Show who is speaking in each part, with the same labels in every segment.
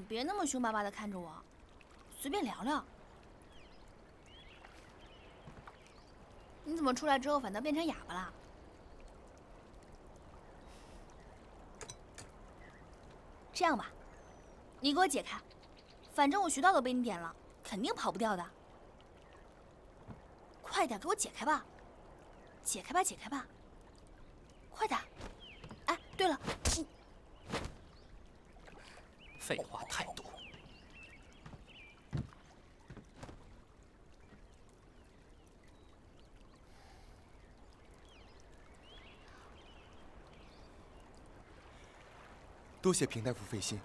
Speaker 1: 你别那么凶巴巴的看着我，随便聊聊。你怎么出来之后反倒变成哑巴了？这样吧，你给我解开，反正我穴道都被你点了，肯定跑不掉的。快点给我解开吧，解开吧，解开吧，快点！哎，对了，
Speaker 2: 废话太多。
Speaker 3: 多谢平大夫费心。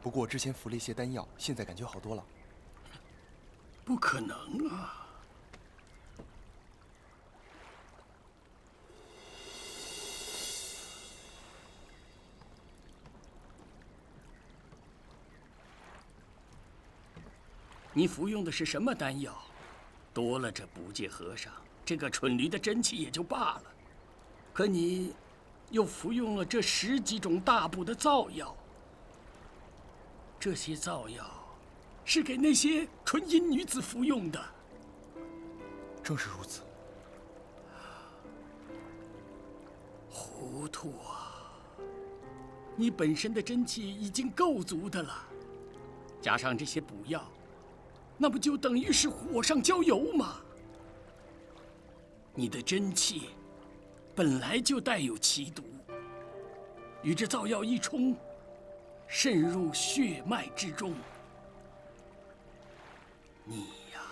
Speaker 3: 不过我之前服了一些丹药，现在感觉好多了。
Speaker 4: 不可能啊！你服用的是什么丹药？多了这不戒和尚这个蠢驴的真气也就罢了，可你……又服用了这十几种大补的造药，这些造药是给那些纯阴女子服用的。
Speaker 3: 正是如此。
Speaker 4: 糊涂啊！你本身的真气已经够足的了，加上这些补药，那不就等于是火上浇油吗？你的真气。本来就带有奇毒，与这造药一冲，渗入血脉之中。你呀，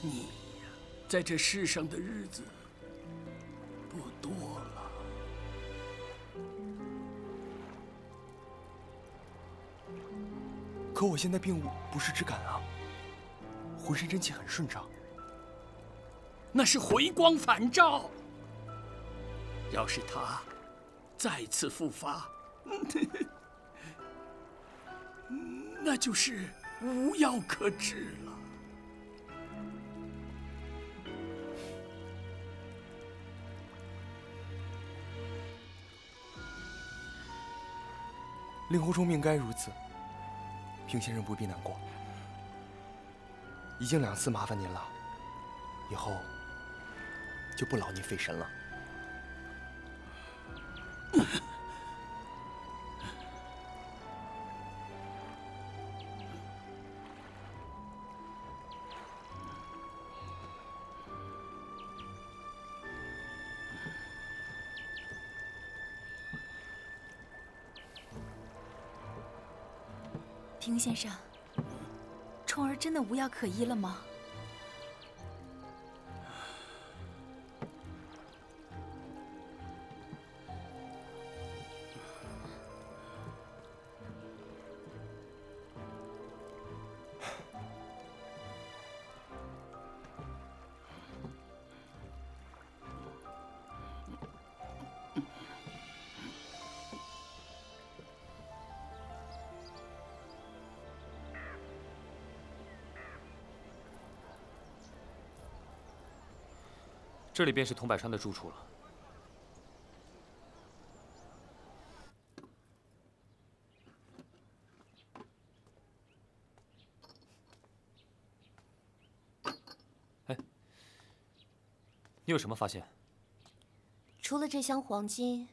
Speaker 4: 你呀，在这世上的日子不多了。
Speaker 3: 可我现在并无不是只感啊，浑身真气很顺畅。
Speaker 4: 那是回光返照。要是他再次复发，那就是无药可治了。
Speaker 3: 令狐冲命该如此，平先生不必难过。已经两次麻烦您了，以后就不劳您费神了。
Speaker 5: 先生，冲儿真的无药可医了吗？
Speaker 2: 这里便是童柏川的住处了。哎，你有什么发现？
Speaker 1: 除了这箱黄金，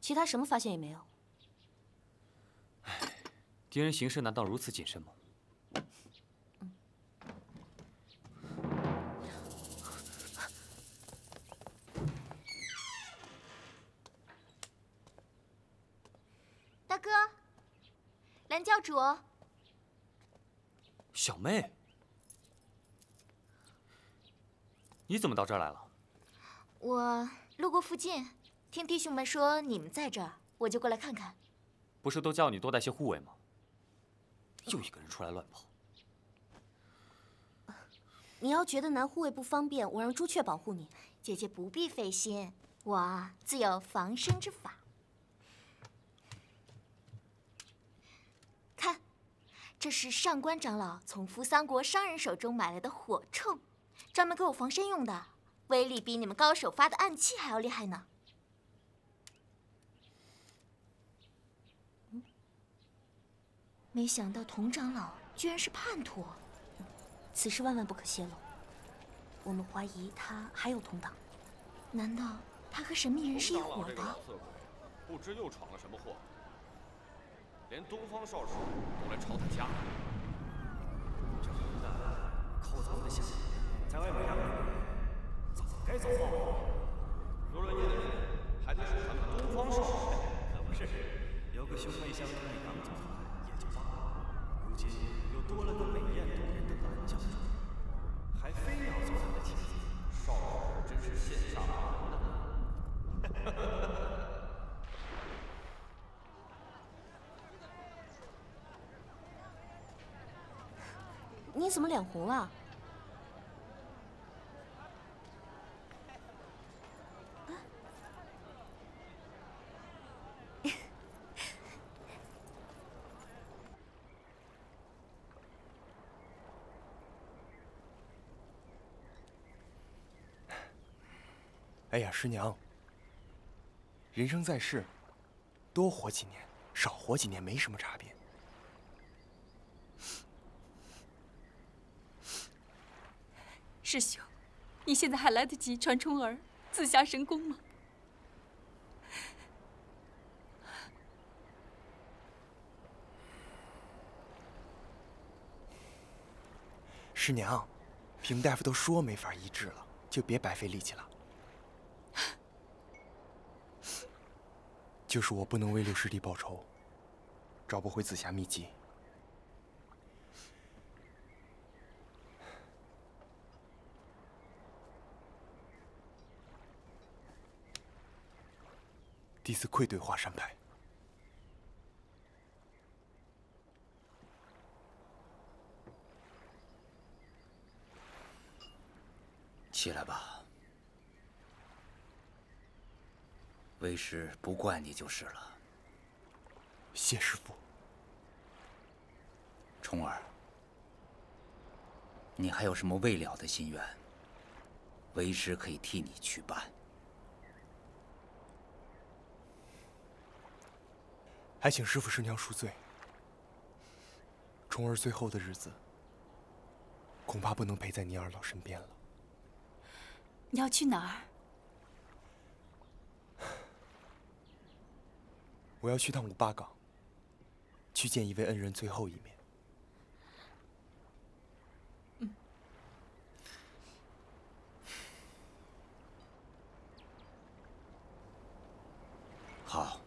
Speaker 1: 其他什么发现也没有。
Speaker 2: 哎，敌人行事难道如此谨慎吗？妹，你怎么到这儿来了？
Speaker 1: 我路过附近，听弟兄们说你们在这儿，我就过来看看。
Speaker 2: 不是都叫你多带些护卫吗？又一个人出来乱跑。
Speaker 1: 你要觉得男护卫不方便，我让朱雀保护你。姐姐不必费心，我啊自有防身之法。这是上官长老从扶桑国商人手中买来的火铳，专门给我防身用的，威力比你们高手发的暗器还要厉害呢。没想到童长老居然是叛徒，
Speaker 5: 此事万万不可泄露。我们怀疑他还有同党，
Speaker 1: 难道他和神秘人是一伙的？
Speaker 2: 不知又闯了什么祸，连东方少使都来抄他家。
Speaker 6: 这混蛋扣咱们的下在外面压人，早该走后。
Speaker 2: 若论年龄，还得是咱们东方少使。
Speaker 6: 可不是，有个兄妹相称的刚走出来也就罢了，如今又多了个美艳动人的男教主，还非要做他的妻子，
Speaker 2: 少主真是羡煞旁人
Speaker 5: 你怎么脸红了？
Speaker 3: 哎呀，师娘，人生在世，多活几年，少活几年没什么差别。
Speaker 5: 师兄，你现在还来得及传冲儿自下神功吗？
Speaker 3: 师娘，平大夫都说没法医治了，就别白费力气了。就是我不能为六师弟报仇，找不回紫霞秘籍。弟子愧对华山派。
Speaker 7: 起来吧，为师不怪你就是了。
Speaker 3: 谢师傅。
Speaker 7: 重儿，你还有什么未了的心愿？为师可以替你去办。
Speaker 3: 还请师傅师娘恕罪。重儿最后的日子，恐怕不能陪在您二老身边了。
Speaker 5: 你要去哪儿？
Speaker 3: 我要去趟五八岗，去见一位恩人最后一面。
Speaker 7: 好，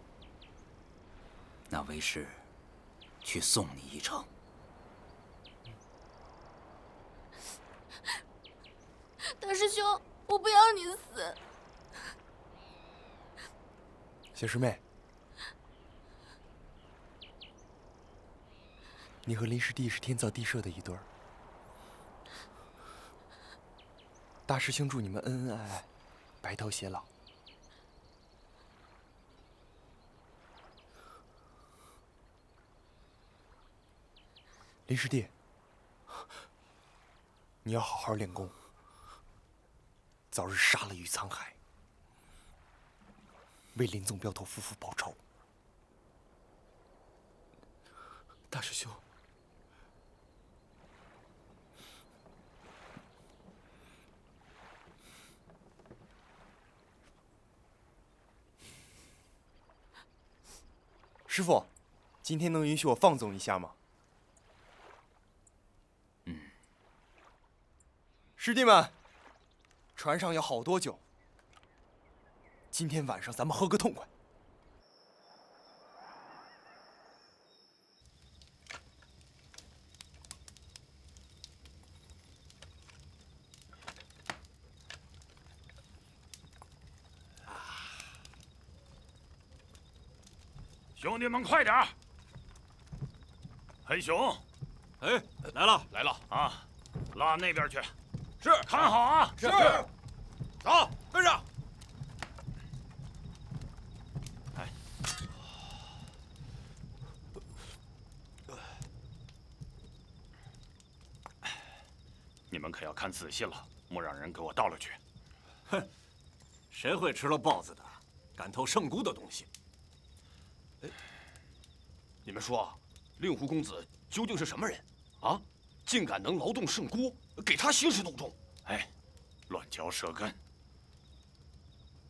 Speaker 7: 那为师去送你一程。
Speaker 1: 大师兄，我不要你死。
Speaker 3: 小师妹，你和林师弟是天造地设的一对儿。大师兄祝你们恩恩爱爱，白头偕老。林师弟，你要好好练功，早日杀了于沧海，为林总镖头夫妇报仇。大师兄，师傅，今天能允许我放纵一下吗？师弟们，船上有好多酒，今天晚上咱们喝个痛快。
Speaker 8: 兄弟们，快点儿！黑熊，
Speaker 2: 哎，来了
Speaker 8: 来了啊！拉那边去，
Speaker 2: 是，
Speaker 8: 看好啊！
Speaker 2: 是，走，跟上。
Speaker 8: 哎，你们可要看仔细了，莫让人给我倒了去。
Speaker 6: 哼，谁会吃了豹子的，敢偷圣姑的东西？
Speaker 8: 你们说，
Speaker 2: 令狐公子究竟是什么人？啊，竟敢能劳动圣姑，给他兴师动众？
Speaker 8: 哎，乱嚼舌根，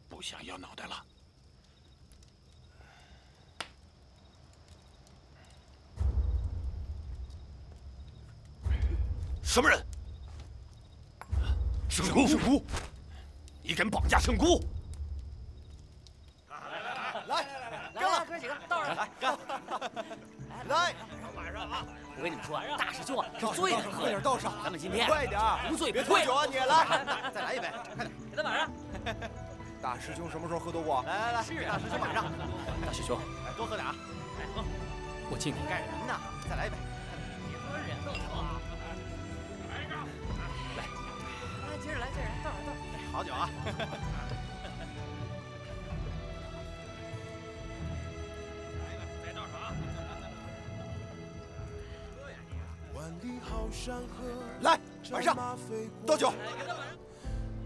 Speaker 8: 不想要脑袋了。
Speaker 2: 什么人？圣姑，圣姑，你敢绑架圣姑？
Speaker 9: 来，来，哥几个，道上来，干！来，晚上啊，我跟你们说，大师兄啊是最能喝，
Speaker 3: 快点倒上，
Speaker 9: 咱们今天
Speaker 3: 快点，
Speaker 9: 无醉不
Speaker 3: 别喝
Speaker 9: 归。
Speaker 3: 酒啊你来，再来一杯，快点。
Speaker 9: 给他满上。
Speaker 3: 大师兄什么时候喝多过？
Speaker 9: 来来来，是大师兄满上。
Speaker 4: 大师兄，
Speaker 9: 哎，多喝点啊！来喝，
Speaker 4: 我敬你。
Speaker 9: 干什么呢？再来一杯。别喝人喝酒啊！来一个，来，来，接着来，接着来，倒上倒上。好酒啊！
Speaker 3: 来，晚上倒酒。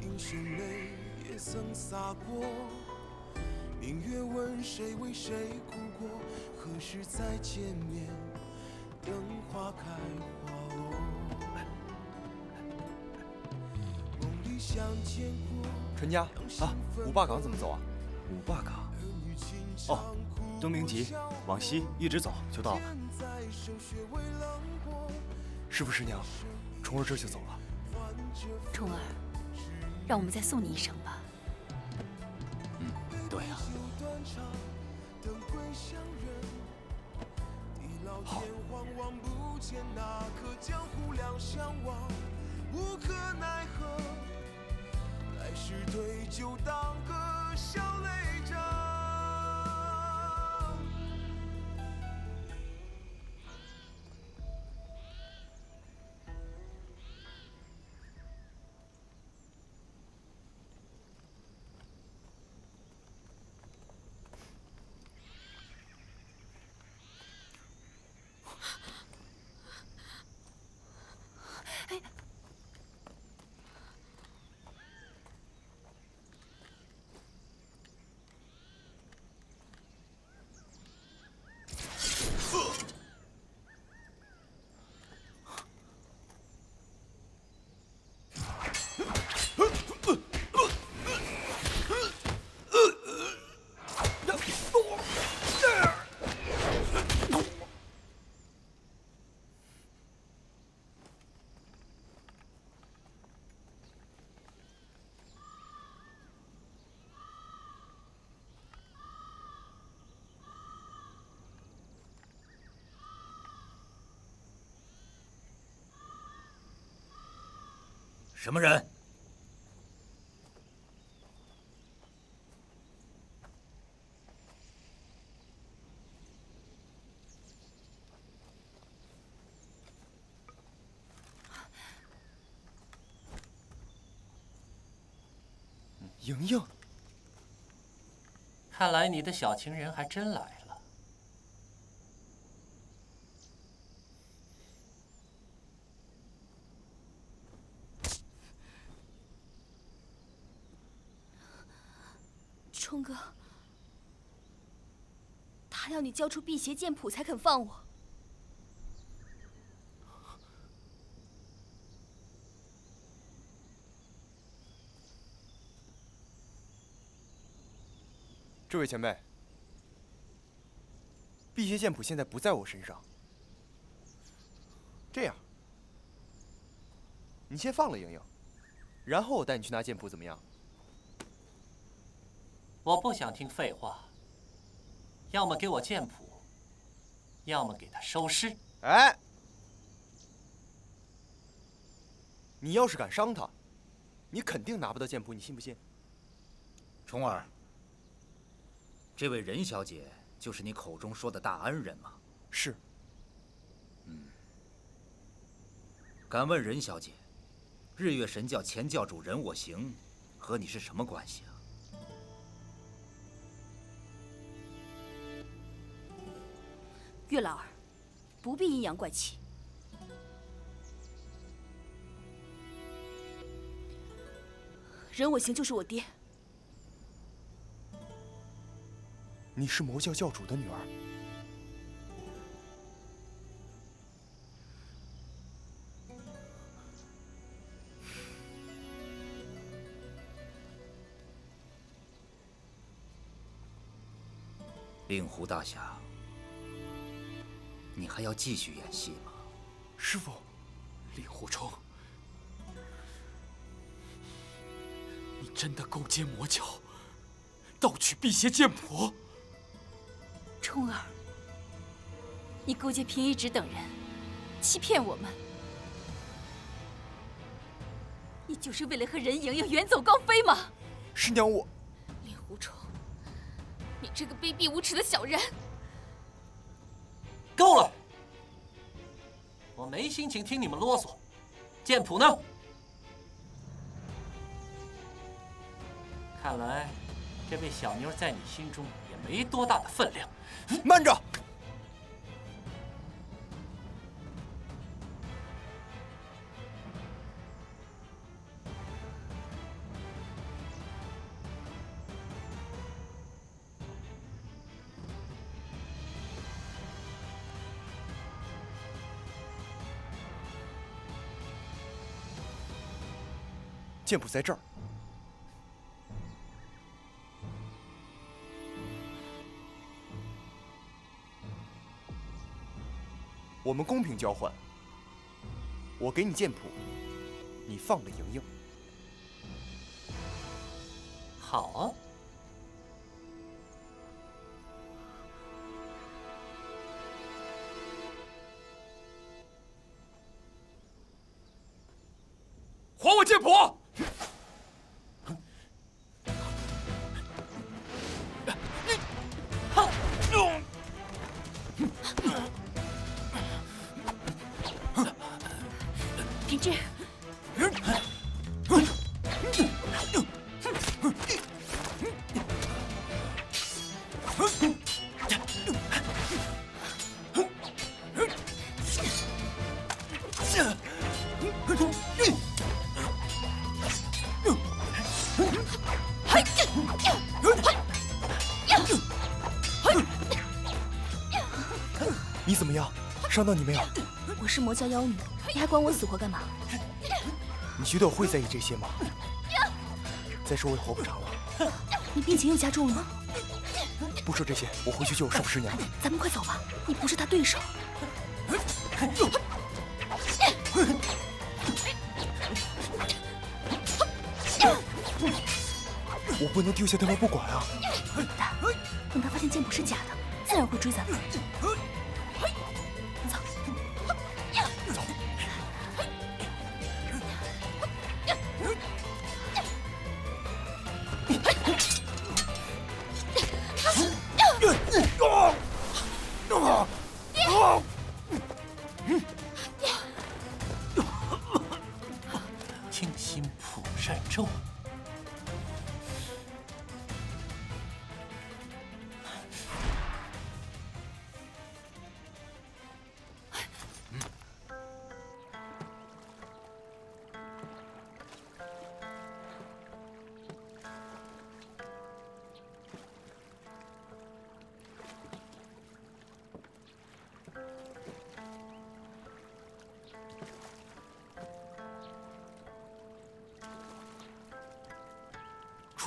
Speaker 10: 英雄泪也曾洒过，明月问谁为谁哭过？何时再见面？等花开花落。梦里相见过。
Speaker 3: 陈家啊，五霸岗怎么走啊？
Speaker 11: 五霸岗。哦，东明集往西一直走就到了。
Speaker 3: 师傅师娘，虫儿这就走了。
Speaker 5: 虫儿，让我们再送你一程吧。
Speaker 7: 嗯，对啊、
Speaker 3: 好。
Speaker 10: 无可奈何，来世对酒当歌，笑泪
Speaker 7: 什么人？
Speaker 3: 莹莹，
Speaker 12: 看来你的小情人还真来了。
Speaker 5: 冲哥，他要你交出辟邪剑谱才肯放我。
Speaker 3: 这位前辈，辟邪剑谱现在不在我身上。这样，你先放了莹莹，然后我带你去拿剑谱，怎么样？
Speaker 12: 我不想听废话，要么给我剑谱，要么给他收尸。
Speaker 3: 哎，你要是敢伤他，你肯定拿不到剑谱，你信不信？
Speaker 7: 重儿，这位任小姐就是你口中说的大恩人吗？
Speaker 3: 是。
Speaker 7: 嗯。敢问任小姐，日月神教前教主任我行和你是什么关系
Speaker 5: 岳老儿不必阴阳怪气。任我行就是我爹。
Speaker 3: 你是魔教教主的女儿。
Speaker 7: 令狐大侠你还要继续演戏吗？
Speaker 3: 师傅，
Speaker 4: 令狐冲，你真的勾结魔教，盗取辟邪剑谱？
Speaker 5: 冲儿，你勾结平一指等人，欺骗我们，你就是为了和任盈盈远走高飞吗？
Speaker 3: 师娘，我
Speaker 5: 令狐冲，你这个卑鄙无耻的小人！
Speaker 12: 够了，我没心情听你们啰嗦。剑谱呢？看来这位小妞在你心中也没多大的分量。
Speaker 3: 慢着！剑谱在这儿。我们公平交换，我给你剑谱，你放了莹莹。
Speaker 12: 好，
Speaker 3: 伤到你没有？
Speaker 13: 我是魔教妖女，你还管我死活干嘛？
Speaker 3: 你觉得我会在意这些吗？再说我也活不长了。
Speaker 13: 你病情又加重了吗？
Speaker 3: 不说这些，我回去救少师娘。
Speaker 13: 咱们快走吧，你不是他对手。
Speaker 3: 我不能丢下他们不管啊！
Speaker 13: 等他发现剑谱是假的，自然会追咱们。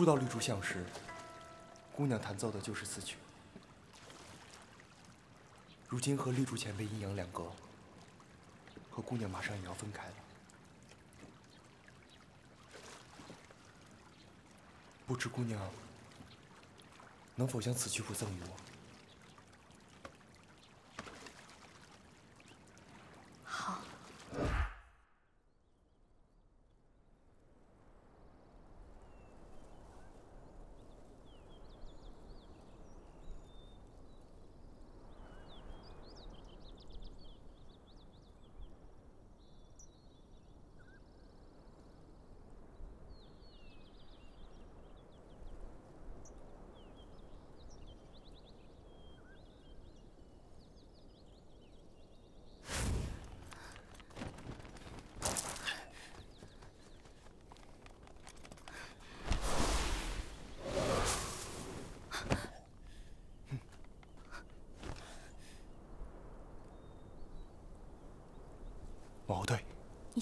Speaker 3: 初到绿竹巷时，姑娘弹奏的就是此曲。如今和绿竹前辈阴阳两隔，和姑娘马上也要分开了。不知姑娘能否将此曲谱赠与我？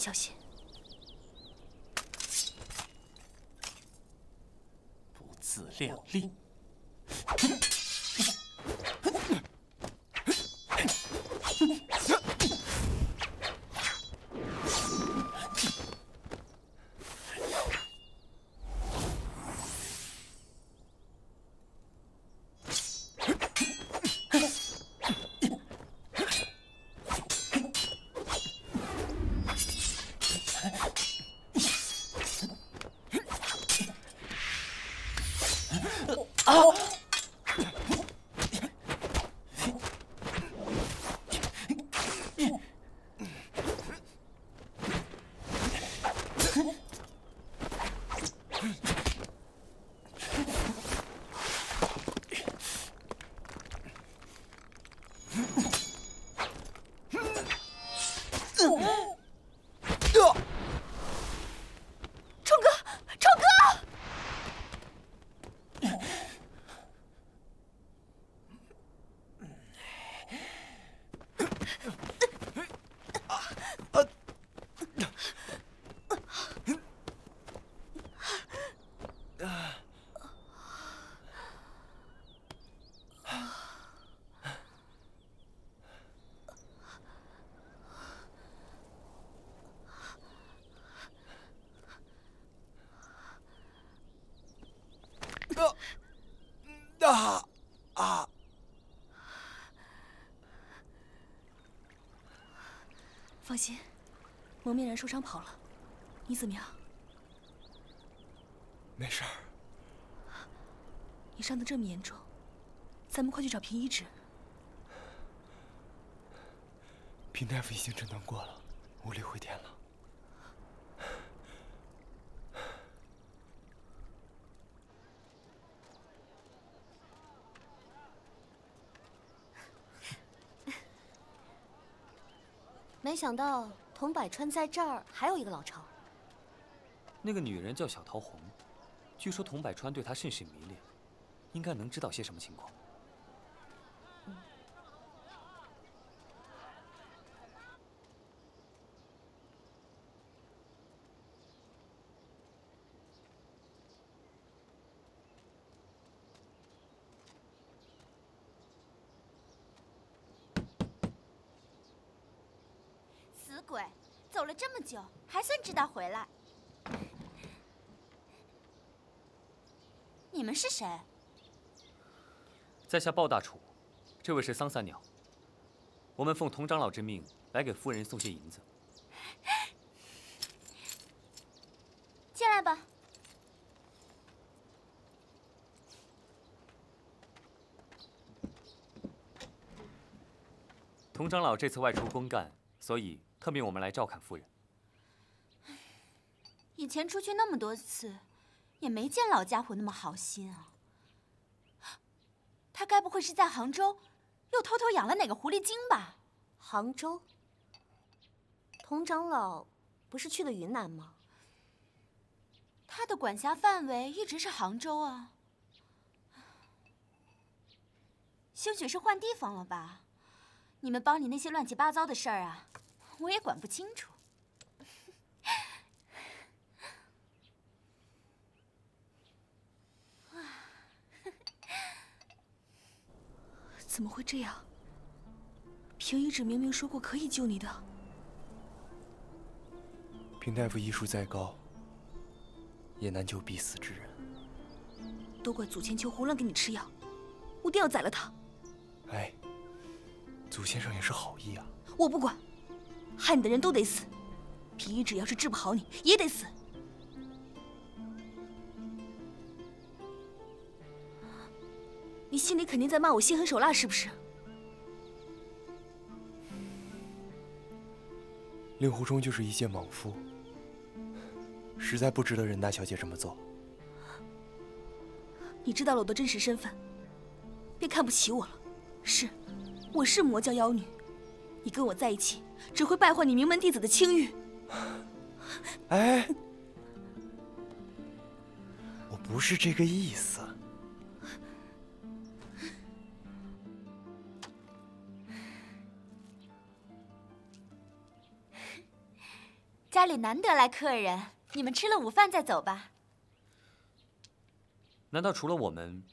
Speaker 13: 小心。
Speaker 12: 不自量力。
Speaker 13: 冲哥，冲哥！
Speaker 3: 啊啊！
Speaker 13: 放心，蒙面人受伤跑了，你怎么样？
Speaker 3: 没事儿。
Speaker 13: 你伤得这么严重，咱们快去找平医指。
Speaker 3: 平大夫已经诊断过了，无力回天了。
Speaker 1: 没想到童百川在这儿还有一个老巢。
Speaker 11: 那个女人叫小桃红，据说童百川对她甚是迷恋，应该能知道些什么情况。
Speaker 1: 死鬼，走了这么久，还算知道回来。你们是谁？
Speaker 11: 在下鲍大楚，这位是桑三鸟。我们奉佟长老之命来给夫人送些银子。
Speaker 1: 进来吧。
Speaker 11: 佟长老这次外出公干，所以特命我们来照看夫人。
Speaker 1: 以前出去那么多次，也没见老家伙那么好心啊。他该不会是在杭州又偷偷养了哪个狐狸精吧？杭州？佟长老不是去了云南吗？他的管辖范围一直是杭州啊。兴许是换地方了吧？你们帮你那些乱七八糟的事儿啊，我也管不清楚。
Speaker 13: 怎么会这样？平一指明明说过可以救你的。
Speaker 3: 平大夫医术再高，也难救必死之人。
Speaker 13: 都怪祖千秋胡乱给你吃药，我定要宰了他。
Speaker 3: 哎，祖先生也是好意啊。
Speaker 13: 我不管，害你的人都得死。平一指要是治不好你，也得死。你心里肯定在骂我心狠手辣，是不是？
Speaker 3: 令狐冲就是一介莽夫，实在不值得任大小姐这么做。
Speaker 13: 你知道了我的真实身份，便看不起我了。是，我是魔教妖女，你跟我在一起，只会败坏你名门弟子的清誉。
Speaker 3: 哎，我不是这个意思。
Speaker 1: 家里难得来客人，你们吃了午饭再走吧。
Speaker 11: 难道除了我们，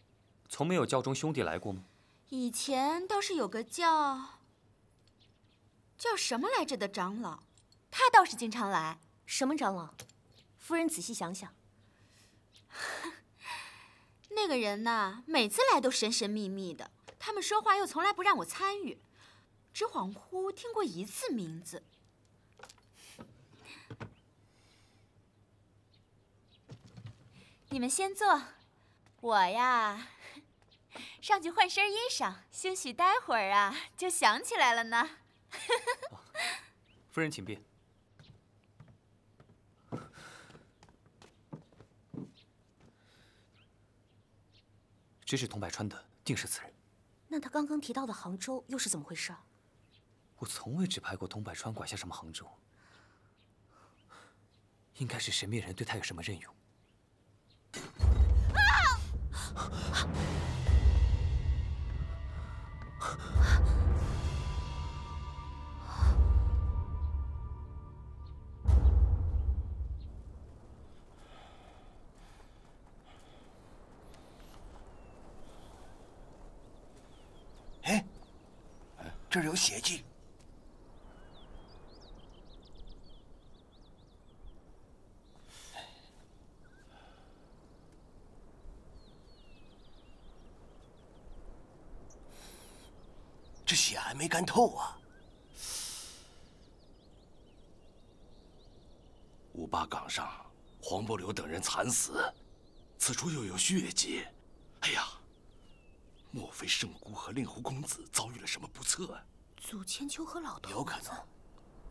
Speaker 11: 从没有教中兄弟来过吗？
Speaker 1: 以前倒是有个叫叫什么来着的长老，他倒是经常来。什么长老？夫人仔细想想。那个人呐，每次来都神神秘秘的，他们说话又从来不让我参与，只恍惚听过一次名字。你们先坐，我呀，上去换身衣裳，兴许待会儿啊就想起来了呢。
Speaker 11: 夫人请便。指使童百川的定是此人。
Speaker 1: 那他刚刚提到的杭州又是怎么回事？
Speaker 11: 我从未指派过童百川管辖什么杭州，应该是神秘人对他有什么任用。
Speaker 14: 哎，这儿有血迹。这血还没干透啊！
Speaker 15: 五八岗上，黄伯流等人惨死，此处又有血迹。哎呀，莫非圣姑和令狐公子遭遇了什么不测啊？
Speaker 13: 祖千秋和老头
Speaker 14: 有可能，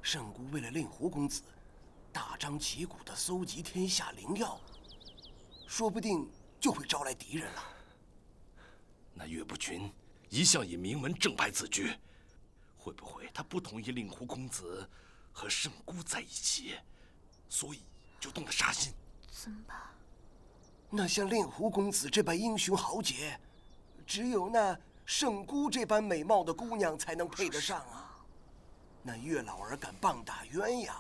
Speaker 14: 圣姑为了令狐公子，大张旗鼓的搜集天下灵药，说不定就会招来敌人了。
Speaker 15: 那岳不群一向以名门正派自居，会不会他不同意令狐公子和圣姑在一起，所以就动了杀心？
Speaker 13: 怎么办？
Speaker 14: 那像令狐公子这般英雄豪杰，只有那圣姑这般美貌的姑娘才能配得上啊！那岳老儿敢棒打鸳鸯，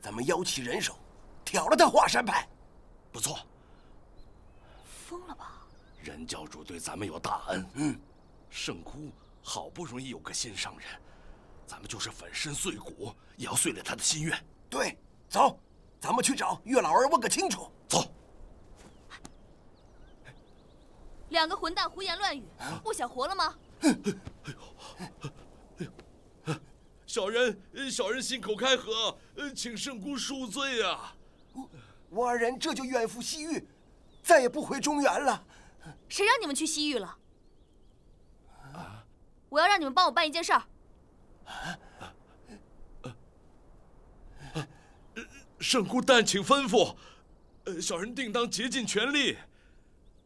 Speaker 14: 咱们邀起人手，挑了他华山派。
Speaker 15: 不错，
Speaker 13: 疯了吧？
Speaker 15: 任教主对咱们有大恩，嗯，圣姑好不容易有个心上人，咱们就是粉身碎骨也要碎了他的心愿。
Speaker 14: 对，走，咱们去找岳老儿问个清楚。
Speaker 15: 走。
Speaker 13: 两个混蛋胡言乱语，不想活了吗？
Speaker 15: 小人，小人信口开河，请圣姑恕罪啊！
Speaker 14: 我二人这就远赴西域，再也不回中原了。
Speaker 13: 谁让你们去西域了？我要让你们帮我办一件事儿。
Speaker 15: 圣姑但请吩咐，呃，小人定当竭尽全力。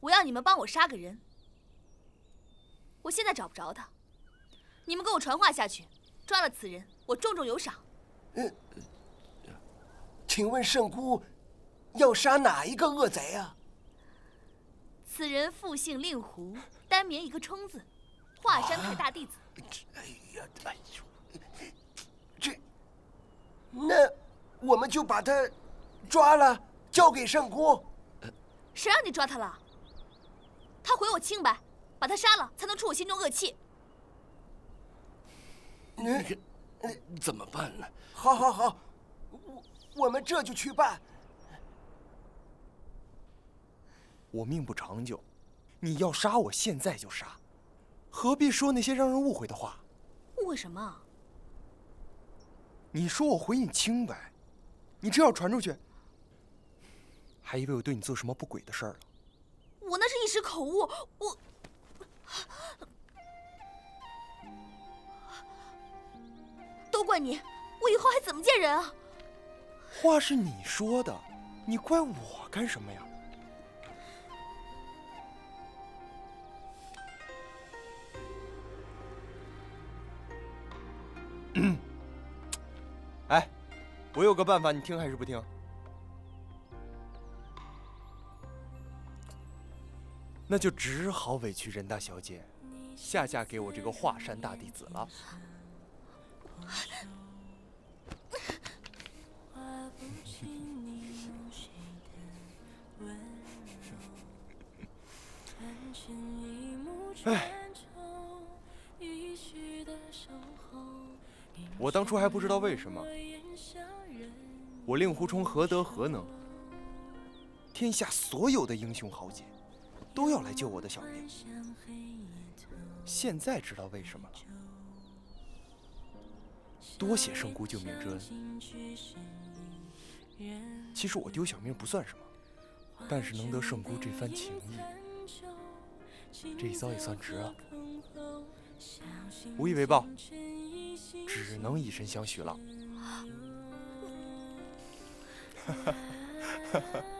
Speaker 13: 我要你们帮我杀个人，我现在找不着他，你们给我传话下去，抓了此人，我重重有赏。
Speaker 14: 嗯，请问圣姑，要杀哪一个恶贼啊？
Speaker 13: 此人复姓令狐，单名一个冲字，华山派大弟子。
Speaker 14: 哎呀，哎呦，这，那我们就把他抓了，交给圣姑。
Speaker 13: 谁让你抓他了？他毁我清白，把他杀了才能出我心中恶气。
Speaker 15: 那怎么办呢？
Speaker 14: 好，好，好，我我们这就去办。
Speaker 3: 我命不长久，你要杀我现在就杀，何必说那些让人误会的话？
Speaker 13: 误会什么？
Speaker 3: 你说我毁你清白，你这要传出去，还以为我对你做什么不轨的事儿了。
Speaker 13: 是口误，我都怪你，我以后还怎么见人啊？
Speaker 3: 话是你说的，你怪我干什么呀？哎，我有个办法，你听还是不听？那就只好委屈任大小姐，下嫁给我这个华山大弟子了。哎，我当初还不知道为什么，我令狐冲何德何能，天下所有的英雄豪杰都要来救我的小命。现在知道为什么了。多谢圣姑救命之恩。其实我丢小命不算什么，但是能得圣姑这番情谊，这一遭也算值啊。无以为报，只能以身相许了。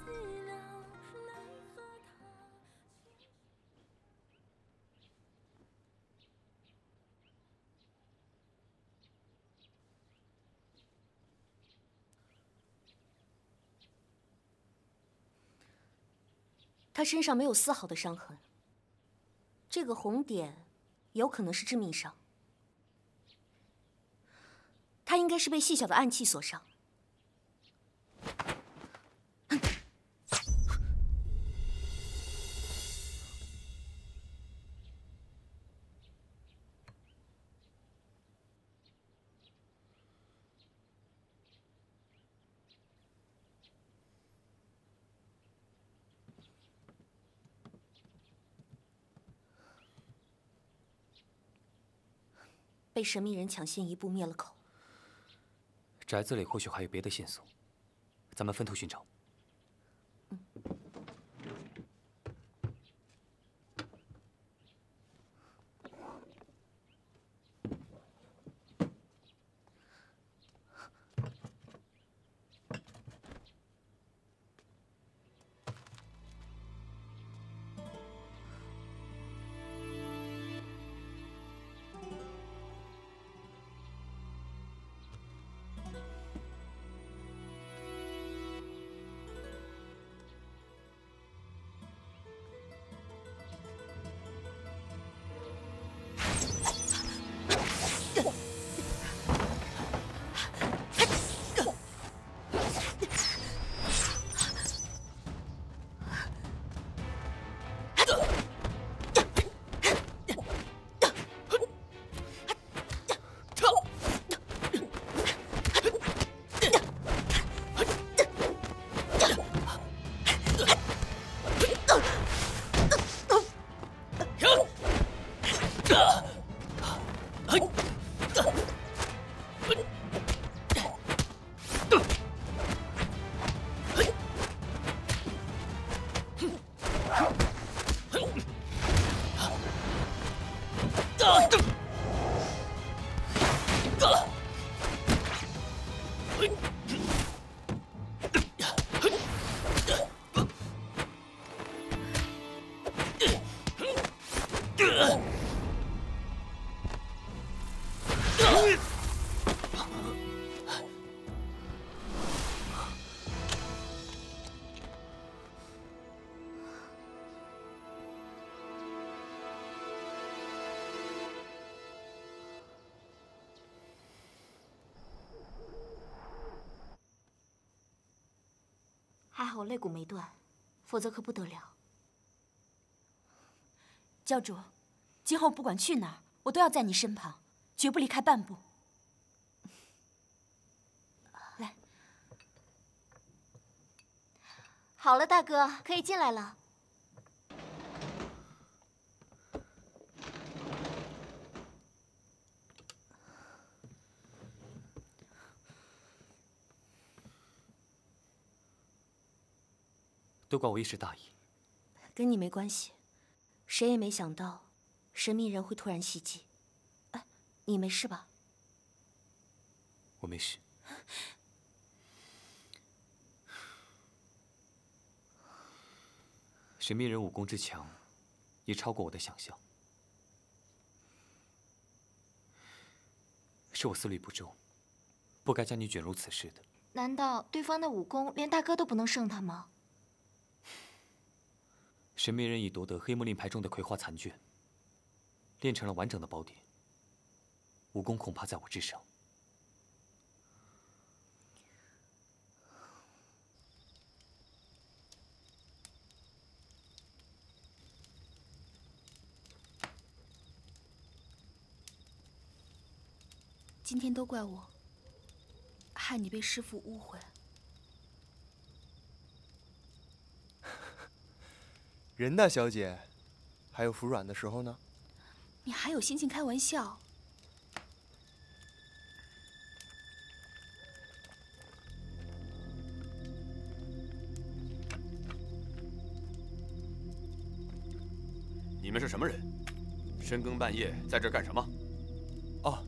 Speaker 1: 他身上没有丝毫的伤痕。这个红点有可能是致命伤，他应该是被细小的暗器所伤。被神秘人抢先一步灭了口。
Speaker 11: 宅子里或许还有别的线索，咱们分头寻找。
Speaker 1: 还好肋骨没断，否则可不得了。教主，今后不管去哪儿，我都要在你身旁，绝不离开半步。来，好了，大哥，可以进来了。
Speaker 11: 都怪我一时大意，
Speaker 1: 跟你没关系。谁也没想到，神秘人会突然袭击。哎，你没事吧？
Speaker 11: 我没事。神秘人武功之强，也超过我的想象。是我思虑不周，不该将你卷入此事的。
Speaker 1: 难道对方的武功连大哥都不能胜他吗？
Speaker 11: 神秘人已夺得黑木令牌中的葵花残卷，练成了完整的宝典，武功恐怕在我之上。
Speaker 13: 今天都怪我，害你被师父误会。
Speaker 3: 人大小姐，还有服软的时候呢。
Speaker 13: 你还有心情开玩笑？
Speaker 2: 你们是什么人？深更半夜在这干什么？
Speaker 3: 哦，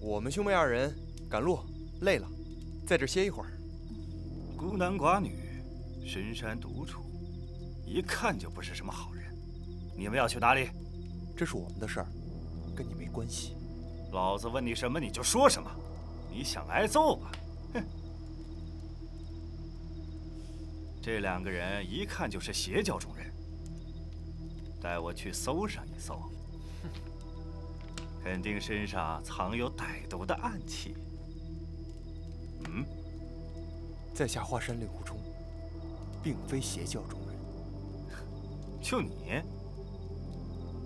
Speaker 3: 我们兄妹二人赶路累了，在这歇一会儿。
Speaker 6: 孤男寡女，深山独处，一看就不是什么好人。你们要去哪里？
Speaker 3: 这是我们的事儿，跟你没关系。
Speaker 6: 老子问你什么你就说什么。你想挨揍吧？哼！这两个人一看就是邪教中人，带我去搜上一搜，肯定身上藏有歹毒的暗器。嗯，
Speaker 3: 在下华山令狐冲，并非邪教中人。
Speaker 6: 就你，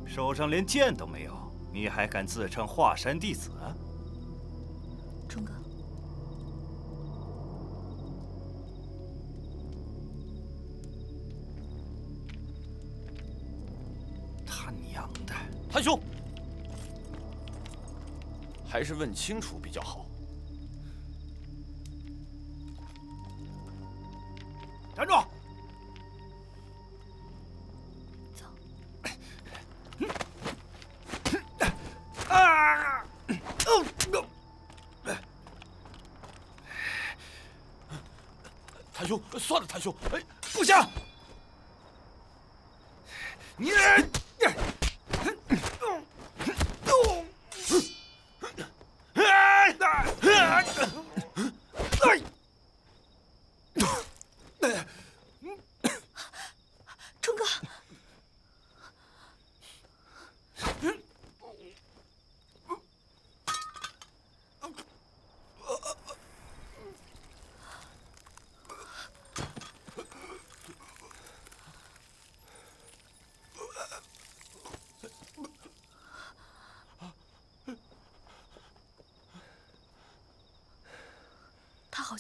Speaker 6: 手上连剑都没有，你还敢自称华山弟子？
Speaker 13: 忠哥，
Speaker 6: 他娘的！
Speaker 2: 谭兄，还是问清楚比较好。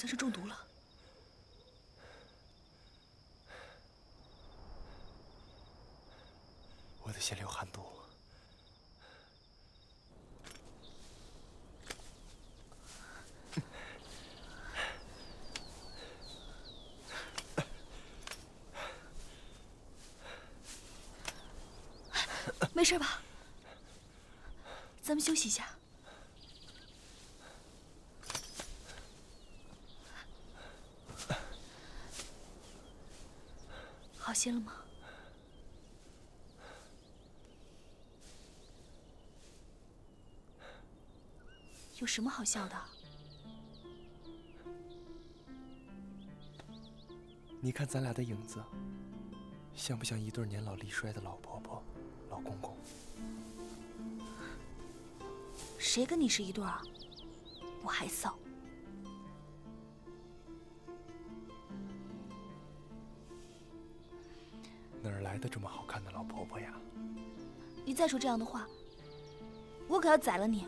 Speaker 13: 像是中毒了。
Speaker 3: 我得先流寒毒。
Speaker 13: 没事吧？咱们休息一下。些了吗？有什么好笑的？
Speaker 3: 你看咱俩的影子，像不像一对年老力衰的老婆婆、老公公？
Speaker 13: 谁跟你是一对儿啊？我还臊。
Speaker 3: 婆婆呀？
Speaker 13: 你再说这样的话，我可要宰了你！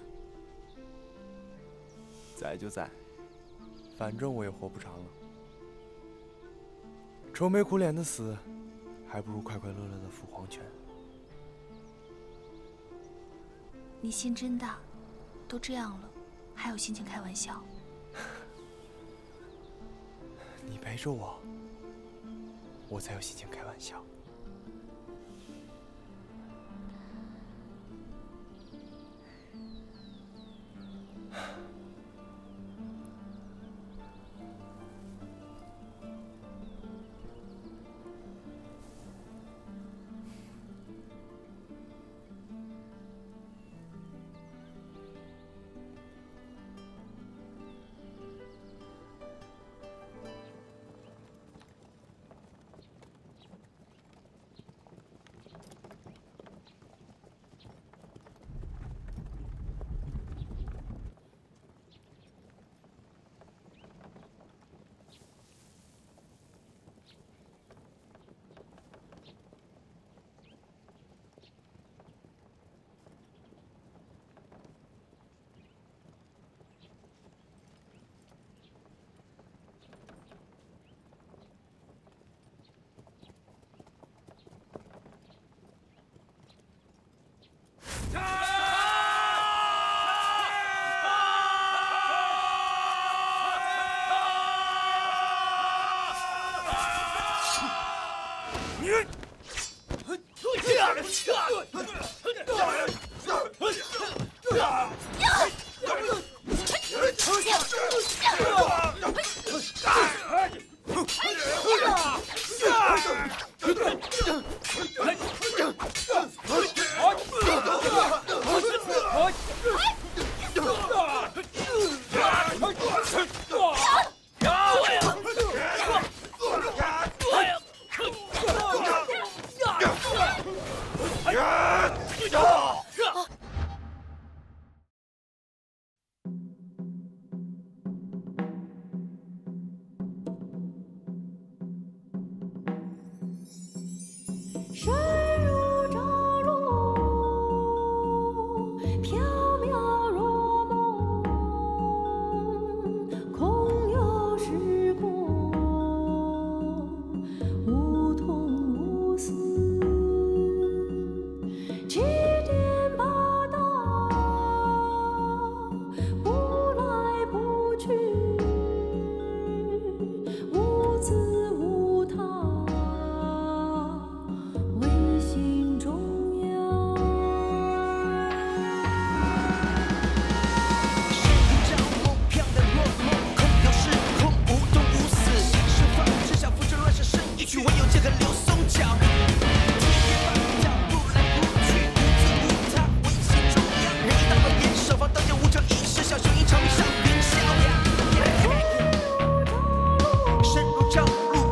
Speaker 3: 宰就宰，反正我也活不长了。愁眉苦脸的死，还不如快快乐乐的赴黄泉。
Speaker 13: 你心真大，都这样了，还有心情开玩笑？
Speaker 3: 你陪着我，我才有心情开玩笑。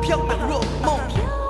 Speaker 16: 飘渺若梦。